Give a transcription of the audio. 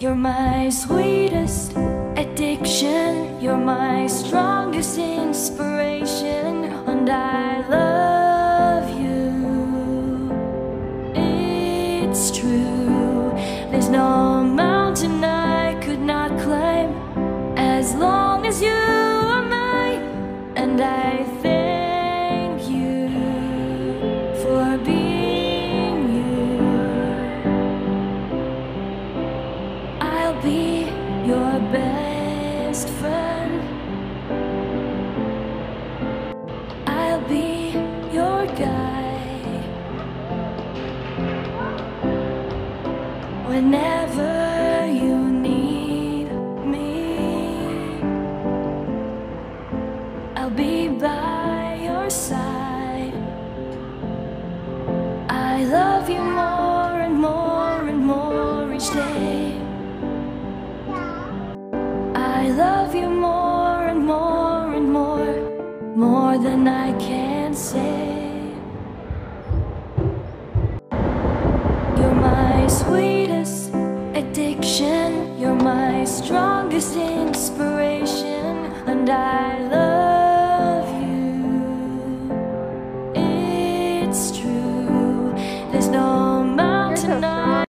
You're my sweetest addiction. You're my strongest inspiration. And I love you. It's true. There's no mountain I could not climb as long as you are mine. And I thank you for being be your best friend. I'll be your guy Whenever you need me, I'll be by your side. I love you more love you more and more and more, more than I can say. You're my sweetest addiction, you're my strongest inspiration.